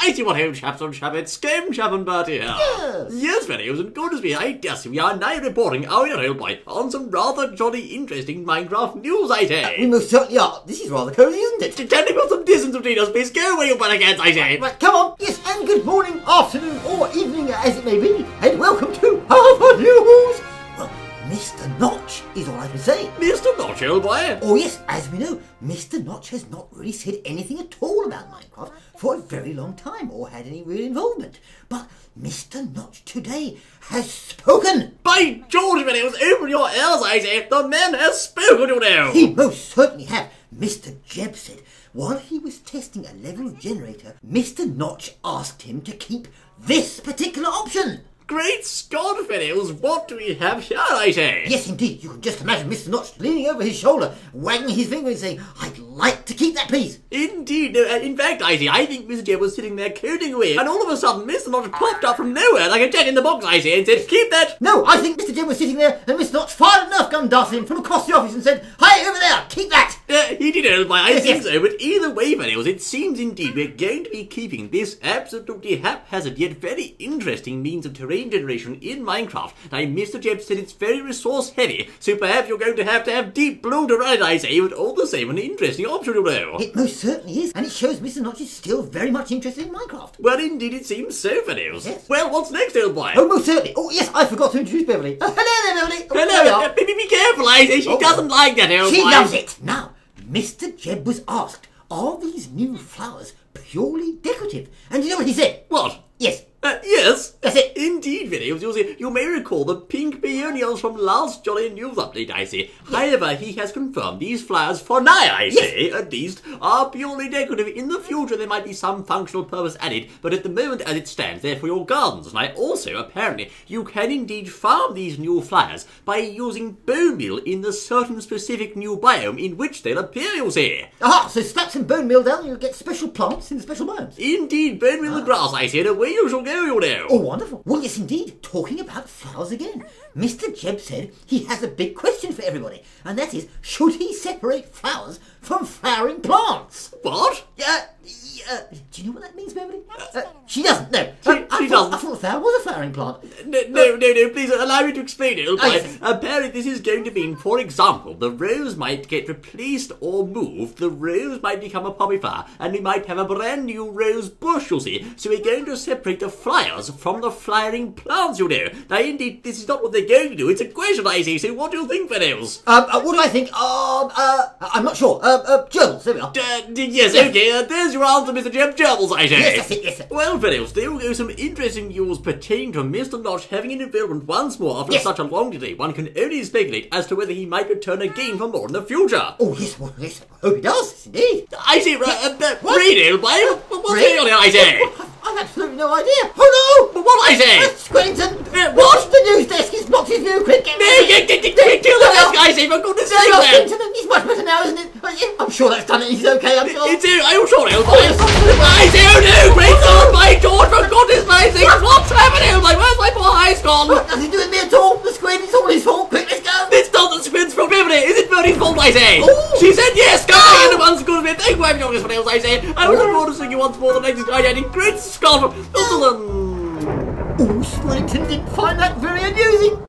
I see what home chaps on Shabbat, GameChap and Bertie here. Yes. Yes, videos, and good as we I guess we are now reporting our oil boy on some rather jolly interesting Minecraft news, I We say. most certainly are. This is rather cosy, isn't it? Can you put some distance between us, please? Go away, you buttercats, I say. Right, come on. Yes, and good morning, afternoon, or evening, as it may be, and welcome to Harvard News. Well, Mr. Notch is all I can say. Mr. Notch, old boy. Oh yes, as we know, Mr. Notch has not really said anything at all about Minecraft very long time, or had any real involvement. But Mr. Notch today has spoken. By George, videos, open your ears, I say. The man has spoken, you know. He most certainly have. Mr. Jeb said while he was testing a level generator, Mr. Notch asked him to keep this particular option. Great Scott, videos, what do we have here, I say? Yes, indeed, you can just imagine Mr. Notch leaning over his shoulder, wagging his finger and saying, I'd like to keep that piece. Indeed. No, uh, in fact, I see. I think Mr. Jeb was sitting there coding away, and all of a sudden, Mr. Notch popped up from nowhere like a jack in the box, I see, and said, "Keep that." No, I think Mr. Jeb was sitting there and Mr. Notch fired a Nerf gun dart at him from across the office and said, Hi, over there, keep that. Uh, he did it, I Yes, think so. But either way, videos, it seems indeed we're going to be keeping this absolutely haphazard yet very interesting means of terrain generation in Minecraft. Now, Mr. Jeb said it's very resource heavy, so perhaps you're going to have to have deep blue to run it, I say, but all the same, an interesting option, you know. It most certainly is, and it shows Mr. Notch is still very much interested in Minecraft. Well, indeed, it seems so, videos. Yes. Well, what's next, old boy? Oh, most certainly. Oh, yes, I forgot to introduce Beverly. Uh, hello there, Beverly. Oh, Hello, uh, be, be careful, I say. She Oh. doesn't like that, old She boy. loves it. Now, Mr. Jeb was asked, are these new flowers purely decorative? And you know what he said? What? Yes, Uh, yes. that's it. Indeed, videos. You'll see, you may recall the pink peonies from last Jolly News update, I see. However, he has confirmed these flowers, for now, I Yes. say, at least, are purely decorative. In the future, there might be some functional purpose added, but at the moment, as it stands, they're for your gardens. And I also, apparently, you can indeed farm these new flowers by using bone meal in the certain specific new biome in which they'll appear, you see. Aha, so slap some bone meal down and you'll get special plants in the special biomes. Indeed, bone meal the ah. grass, I say, and away you shall go, you know. Oh, wonderful. Well, yes, indeed. Talking about flowers again. Mr. Jeb said he has a big question for everybody, and that is, should he separate flowers from flowering plants? What? Uh, uh, do you know what that means, Beverly? Uh, she doesn't, no. She- Uh, I, she thought, doesn't. I thought flower was a flowering plant. No, no, no, no, please allow me to explain it. boy. Apparently, this is going to mean, for example, the rose might get replaced or moved, the rose might become a poppy flower, and we might have a brand new rose bush, you see. So we're going to separate the flowers from the flowering plants, you know. Now, indeed, this is not what they're going to do. It's a question, I see. So what do you think, Vanels? Um, uh, what do I think? Um, uh, I'm not sure. Uh, uh, gerbils, there we are. Uh, d- yes, okay, uh, there's your answer, Mr. Jeb Gerbils, I say. Yes, yes. Well, Vanels, there will go some interesting news pertaining to Mr. Notch having an involvement once more after Yes. such a long delay. One can only speculate as to whether he might return again for more in the future. Oh, yes, well, yes, I hope he does, yes, indeed. I say, uh, uh, uh, What? read it, boy. What- What's Read? going on I say? I've absolutely no idea. Oh, no! But what I say? Uh, Squellington! Uh, what? The news desk is blocked his view, quick! Get No, get, get, get, get, kill the desk, I say, for goodness sake, No. Squellington, he's much better now, isn't it? Uh, I'm sure that's done it, he's okay, I'm sure. It's you, I'm sure it'll Oh, yes, absolutely. I say, oh no, great God, my George, for goodness sake, what's happening? I'm like, where's my poor eyes gone? Look, nothing to do with me at all. The squid, it's all his fault. Quick, let's go. It's not the squid's fault, isn't it? Is it Bertie's fault, I say? Oh. She said yes, go Oh. and the one's good of it. Thank you for having me on this one else, I say. I to seeing you once more the next time. I Great Scott. Until then. Oh, Squellington didn't find that very amusing.